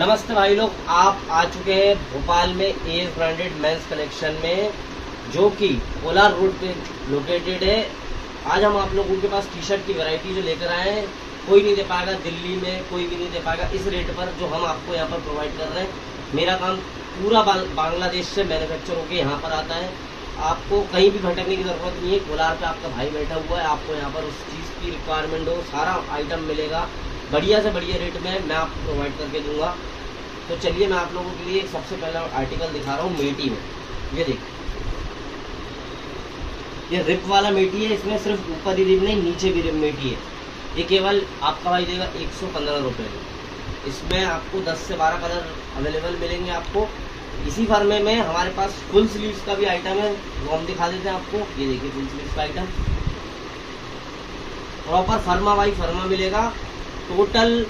नमस्ते भाई लोग, आप आ चुके हैं भोपाल में एस ब्रांडेड मेंस कलेक्शन में, जो कि कोलार रोड पे लोकेटेड है। आज हम आप लोगों के पास टी शर्ट की वैरायटी जो लेकर आए हैं, कोई नहीं दे पाएगा दिल्ली में, कोई भी नहीं दे पाएगा इस रेट पर जो हम आपको यहाँ पर प्रोवाइड कर रहे हैं। मेरा काम पूरा बांग्लादेश से मैन्युफैक्चर होकर यहाँ पर आता है। आपको कहीं भी भटकने की ज़रूरत नहीं है, कोलार पे आपका भाई बैठा हुआ है, आपको यहाँ पर उस चीज़ की रिक्वायरमेंट हो, सारा आइटम मिलेगा। बढ़िया से बढ़िया रेट में मैं आपको प्रोवाइड करके दूँगा। तो चलिए मैं आप लोगों के लिए सबसे पहला आर्टिकल दिखा रहा हूँ, मेटी में। ये देखिए ये रिप वाला मेटी है, इसमें सिर्फ़ ऊपर ही रिप नहीं, नीचे भी रिप मेटी है। ये केवल आपका भाई देगा एक सौ पंद्रह रुपये इसमें आपको दस से बारह कलर अवेलेबल मिलेंगे आपको। इसी फर्मे में हमारे पास फुल स्लीव्स का भी आइटम है, वो हम दिखा देते हैं आपको। ये देखिए फुल स्लीव्स का आइटम प्रॉपर फर्मा बाई फर्मा मिलेगा। टोटल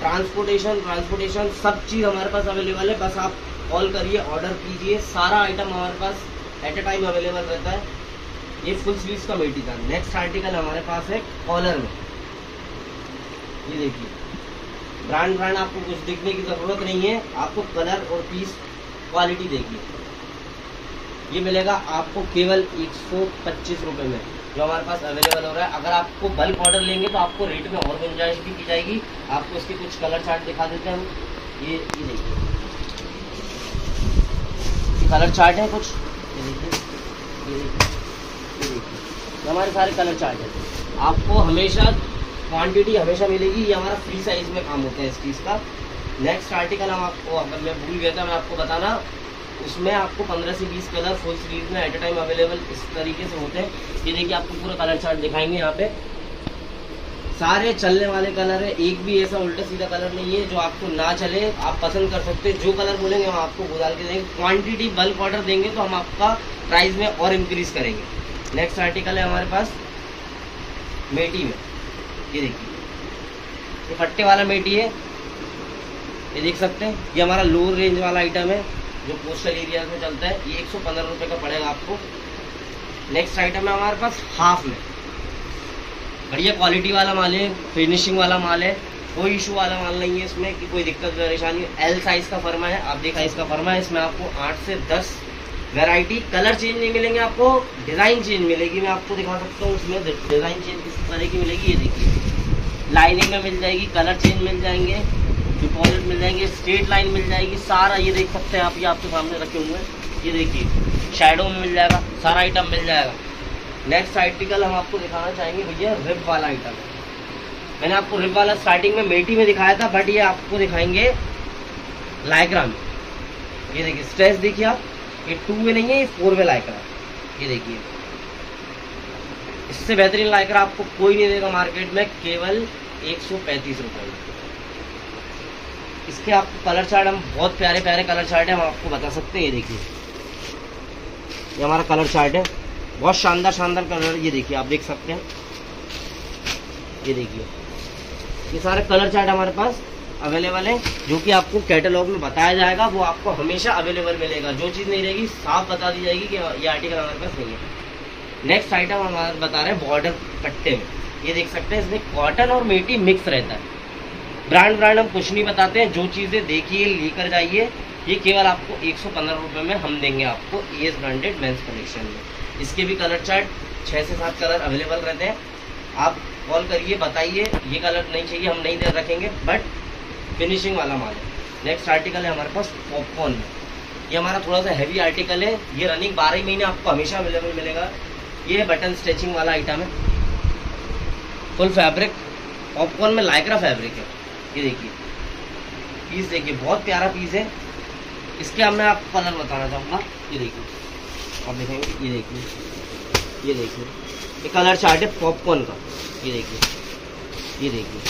ट्रांसपोर्टेशन ट्रांसपोर्टेशन, सब चीज़ हमारे पास अवेलेबल है। बस आप कॉल करिए, ऑर्डर कीजिए। सारा आइटम हमारे पास एट ए टाइम अवेलेबल रहता है। ये फुल स्लीव्स का मेटी था नेक्स्ट आर्टिकल हमारे पास है कॉलर में। ये देखिए। ब्रांड ब्रांड आपको कुछ देखने की ज़रूरत नहीं है। आपको कलर और पीस क्वालिटी देखिए ये मिलेगा आपको केवल एक सौ पच्चीस रुपये में। जो हमारे पास अवेलेबल हो रहा है, अगर आपको बल्क ऑर्डर लेंगे तो आपको रेट में और गुंजाइश भी की जाएगी। आपको इसके कुछ कलर चार्ट दिखा देते हैं हम। ये ये देखिए। कलर चार्ट है कुछ। ये देखिए। ये देखिए। हमारे सारे कलर चार्ट है। आपको हमेशा क्वांटिटी हमेशा मिलेगी। ये हमारा फ्री साइज़ में काम होता है इस चीज़ का। नेक्स्ट आर्टिकल हम आपको, अगर मैं भूल गया था, मैं आपको बताना। उसमें आपको 15 से 20 कलर फुल सीरीज़ में एट ए टाइम अवेलेबल इस तरीके से होते हैं। ये देखिए, आपको पूरा कलर चार्ट दिखाएँगे यहाँ पे। सारे चलने वाले कलर है, एक भी ऐसा उल्टा सीधा कलर नहीं है जो आपको ना चले, आप पसंद कर सकते हैं। जो कलर बोलेंगे, हम आपको गुजाल के देंगे। क्वांटिटी बल्क ऑर्डर देंगे तो हम आपका प्राइस में और इंक्रीज करेंगे। नेक्स्ट आर्टिकल है हमारे पास, मेटी में। ये देखिए। ये पट्टे वाला मेटी है। ये देख सकते हैं, ये हमारा लोअर रेंज वाला आइटम है। जो कोस्टल एरिया में चलता है, ये एक सौ का पड़ेगा आपको। नेक्स्ट आइटम है हमारे पास हाफ़ में बढ़िया क्वालिटी वाला माल है फिनिशिंग वाला माल है, कोई इशू वाला माल नहीं है इसमें, कि कोई दिक्कत, परेशानी एल साइज़ का फर्मा है, आप देखा इसका फर्मा है, इसमें आपको आठ से दस वैरायटी कलर चेंज नहीं मिलेंगे आपको डिज़ाइन चेंज मिलेगी, मैं आपको दिखा सकता हूँ उसमें डिज़ाइन चेंज किस तरह की मिलेगी, ये देखिए। लाइनिंग में मिल जाएगी कलर चेंज मिल जाएँगे। डिपॉजिट मिल जाएँगे, स्ट्रेट लाइन मिल जाएगी, सारा ये देख सकते हैं आप, ये आपके सामने रखे हुए हैं। ये देखिए शेडो में मिल जाएगा, सारा आइटम मिल जाएगा। नेक्स्ट आर्टिकल हम आपको दिखाना चाहेंगे भैया रिप वाला आइटम मैंने आपको रिप वाला स्टार्टिंग में मेटी में दिखाया था बट ये आपको दिखाएँगे लाइक्रा में। ये देखिए स्ट्रेस देखिए आप, ये टू वे नहीं है, ये फोर वे लाइक्रा ये देखिए। इससे बेहतरीन लाइक्रा आपको कोई नहीं देगा मार्केट में, केवल एक सौ पैंतीस रुपये इसके आपको कलर चार्ट हम बहुत प्यारे प्यारे कलर चार्ट है, हम आपको बता सकते हैं, ये देखिए। ये हमारा कलर चार्ट है। बहुत शानदार शानदार कलर ये देखिए, आप देख सकते हैं। ये देखिए। ये सारे कलर चार्ट हमारे पास अवेलेबल है, जो कि आपको कैटलॉग में बताया जाएगा, वो आपको हमेशा अवेलेबल मिलेगा। जो चीज़ नहीं रहेगी, साफ़ बता दी जाएगी कि ये आर्टिकल हमारे पास नहीं है। नेक्स्ट आइटम हमारे बता रहे हैं बॉर्डर कट्टे में। ये देख सकते हैं, इसमें कॉटन और मेटी मिक्स रहता है। ब्रांड ब्रांड हम कुछ नहीं बताते हैं, जो चीज़ें देखिए, लेकर जाइए, ये केवल आपको एक सौ में हम देंगे आपको E S branded men's collection में। इसके भी कलर चार्ट छः से सात कलर अवेलेबल रहते हैं। आप कॉल करिए, बताइए, ये कलर नहीं चाहिए, हम नहीं दे रखेंगे बट फिनिशिंग वाला माल है। नेक्स्ट आर्टिकल है हमारे पास पॉपकॉर्न ये हमारा थोड़ा सा हैवी आर्टिकल है, ये रनिंग बारह ही महीने आपको हमेशा अवेलेबल मिलेगा। ये बटन स्ट्रेचिंग वाला आइटम है। फुल फैब्रिक पॉपकॉर्न में लाइक्रा फैब्रिक है। ये देखिए। पीस देखिए, बहुत प्यारा पीस है। इसके अब मैं आपको कलर बताना चाहूँगा। ये देखिए। आप देखेंगे, ये देखिए। ये देखिए। ये कलर चार्ट है पॉपकॉर्न का। ये देखिए। ये देखिए।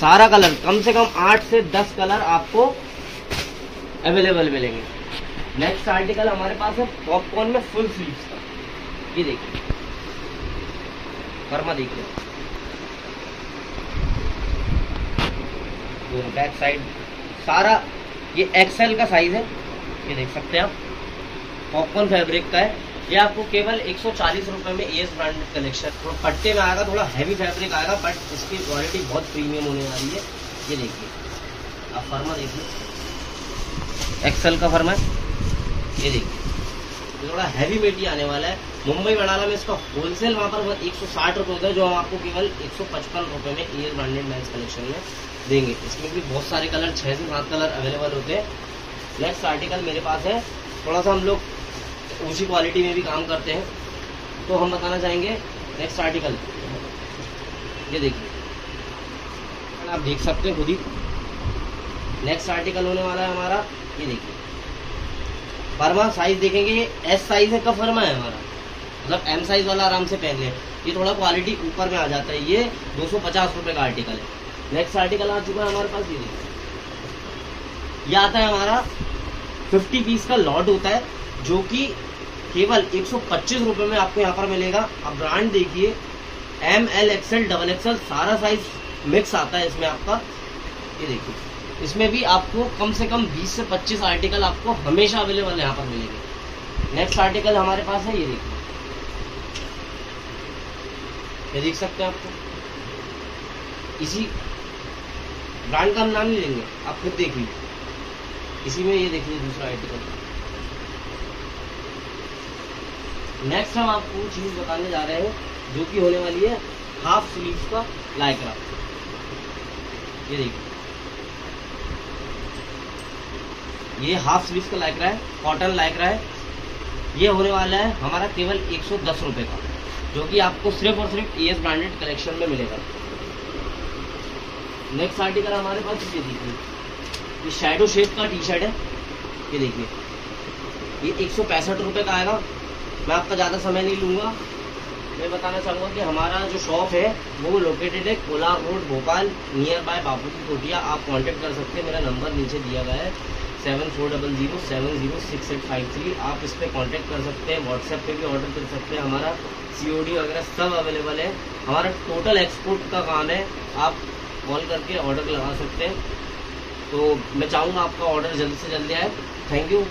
सारा कलर कम से कम आठ से दस कलर आपको अवेलेबल मिलेंगे। नेक्स्ट आर्टिकल हमारे पास है पॉपकॉर्न में फुल स्लीव्स का। ये देखिए। वर्मा देखिए। बैक साइड सारा, ये एक्सेल का साइज़ है। ये देख सकते हैं आप। पॉपकॉर्न फैब्रिक का है। ये आपको केवल एक सौ में एस ब्रांड कलेक्शन तो पट्टे में आएगा, थोड़ा हैवी फैब्रिक आएगा बट इसकी क्वालिटी बहुत प्रीमियम होने वाली है। ये देखिए। आप फर्मा देखिए एक्सेल का फर्मा ये देखिए। थोड़ा हैवी मेटी आने वाला है। मुंबई बड़ाला में इसका होलसेल वहाँ पर एक सौ साठ रुपये होता है, जो हम आपको केवल एक सौ पचपन रुपये में ईयर ब्रांडेड मैंस कलेक्शन में देंगे। इसमें भी बहुत सारे कलर छः से सात कलर अवेलेबल होते हैं। नेक्स्ट आर्टिकल मेरे पास है। थोड़ा सा हम लोग ऊँची क्वालिटी में भी काम करते हैं। तो हम बताना चाहेंगे नेक्स्ट आर्टिकल ये देखिए। आप देख सकते हैं खुद ही। नेक्स्ट आर्टिकल होने वाला है हमारा, ये देखिए। फर्मा साइज़ देखेंगे एस साइज़ है का फर्मा है हमारा। मतलब एम साइज़ वाला आराम से पहन ले। ये थोड़ा क्वालिटी ऊपर में आ जाता है। ये दो सौ पचास का आर्टिकल है। नेक्स्ट आर्टिकल आ चुका है हमारे पास, ये ये आता है हमारा फिफ्टी पीस का लॉट होता है, जो कि केवल एक सौ पच्चीस में आपको यहाँ पर मिलेगा। अब ब्रांड देखिए M L XL double XL सारा साइज़ मिक्स आता है इसमें आपका। ये देखिए, इसमें भी आपको कम से कम 20 से 25 आर्टिकल आपको हमेशा अवेलेबल यहाँ पर मिलेंगे। नेक्स्ट आर्टिकल हमारे पास है, ये देखिए। ये देख सकते हैं आपको इसी ब्रांड का हम नाम नहीं लेंगे, आप खुद देख लीजिए। इसी में ये देख लीजिए दूसरा आर्टिकल नेक्स्ट हम आपको चीज़ बताने जा रहे हैं, जो कि होने वाली है हाफ़ स्लीव का लाइक्रा ये देखिए। ये हाफ़ स्लीव का लाइक है कॉटन लाइक है। ये होने वाला है हमारा केवल एक सौ दस रुपए का। जो कि आपको सिर्फ़ और सिर्फ़ एस ब्रांडेड कलेक्शन में मिलेगा। नेक्स्ट आर्टिकल हमारे पास ये देखिए। ये शेडो शेप का टी शर्ट है। ये देखिए। ये एक सौ पैंसठ रुपये का आएगा। मैं आपका ज़्यादा समय नहीं लूँगा। मैं बताना चाहूँगा कि हमारा जो शॉप है, वो लोकेटेड है Kolar road, Bhopal near by Bapu की कोटिया आप कांटेक्ट कर सकते हैं। मेरा नंबर नीचे दिया गया है। Seven four double zero seven zero six eight five three आप इस पर कॉन्टैक्ट कर सकते हैं व्हाट्सएप पे भी ऑर्डर कर सकते हैं। हमारा सी वगैरह सब अवेलेबल है। हमारा टोटल एक्सपोर्ट का काम है। आप कॉल करके ऑर्डर लगा सकते हैं। तो मैं चाहूँगा आपका ऑर्डर जल्द से जल्दी आए। Thank you